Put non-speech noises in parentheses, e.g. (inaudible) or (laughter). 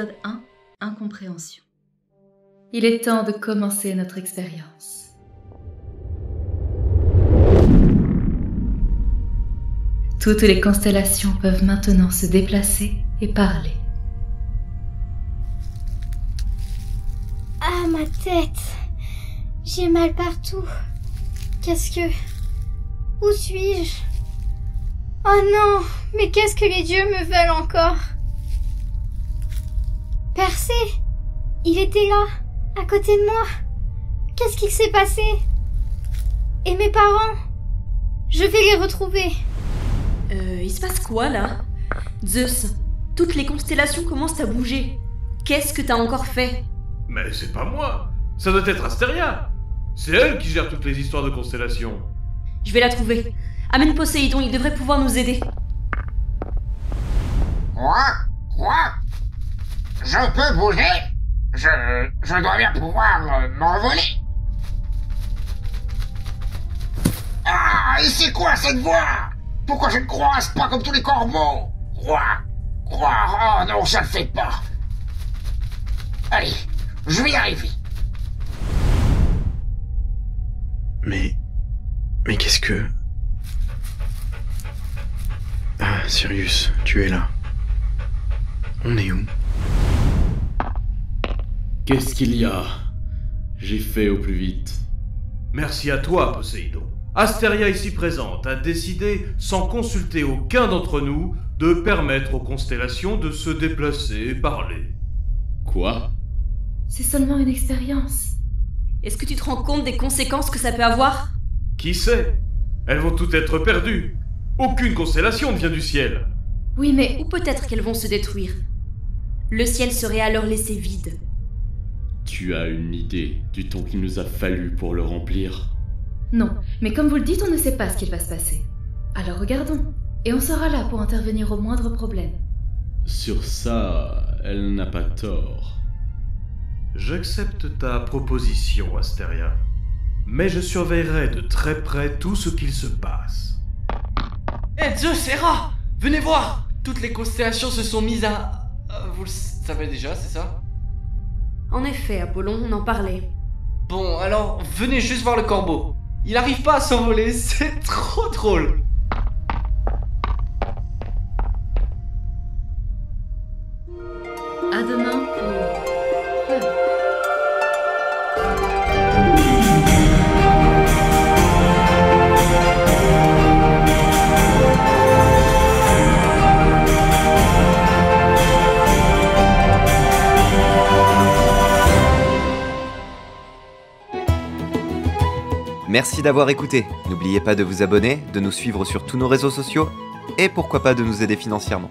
Épisode 1 Incompréhension. Il est temps de commencer notre expérience. Toutes les constellations peuvent maintenant se déplacer et parler. Ah, ma tête. J'ai mal partout. Qu'est-ce que... Où suis-je? Oh non, mais qu'est-ce que les dieux me veulent encore? Percé Il était là, à côté de moi. Qu'est-ce qui s'est passé? Et mes parents? Je vais les retrouver. Euh, il se passe quoi là? Zeus, toutes les constellations commencent à bouger. Qu'est-ce que t'as encore fait? Mais c'est pas moi Ça doit être Astéria C'est elle qui gère toutes les histoires de constellations. Je vais la trouver. Amène Poséidon, il devrait pouvoir nous aider. Quoi? Quoi? Je peux bouger Je... je dois bien pouvoir euh, m'envoler. Ah, et c'est quoi cette voix? Pourquoi je ne croise pas comme tous les corbeaux? Croire Croire Oh non, ça ne fait pas Allez, je vais y arriver. Mais. Mais qu'est-ce que. Ah, Sirius, tu es là. On est où? Qu'est-ce qu'il y a? J'ai fait au plus vite. Merci à toi, Poséidon. Astéria ici présente a décidé, sans consulter aucun d'entre nous, de permettre aux constellations de se déplacer et parler. Quoi? C'est seulement une expérience. Est-ce que tu te rends compte des conséquences que ça peut avoir? Qui sait? Elles vont toutes être perdues. Aucune constellation ne vient du ciel. Oui, mais Ou peut-être qu'elles vont se détruire. Le ciel serait alors laissé vide. Tu as une idée du temps qu'il nous a fallu pour le remplir non. Mais comme vous le dites, on ne sait pas ce qu'il va se passer. Alors regardons. Et on sera là pour intervenir au moindre problème. Sur ça, elle n'a pas tort. J'accepte ta proposition, Astéria. Mais je surveillerai de très près tout ce qu'il se passe. Eh Zeus, Hera Venez voir Toutes les constellations se sont mises à... Vous le savez déjà, c'est ça? En effet, Apollon, on en parlait. Bon, alors, venez juste voir le corbeau. Il arrive pas à s'envoler, (laughs) c'est trop drôle Merci d'avoir écouté. N'oubliez pas de vous abonner, de nous suivre sur tous nos réseaux sociaux et pourquoi pas de nous aider financièrement.